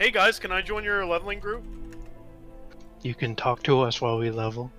Hey guys, can I join your leveling group? You can talk to us while we level.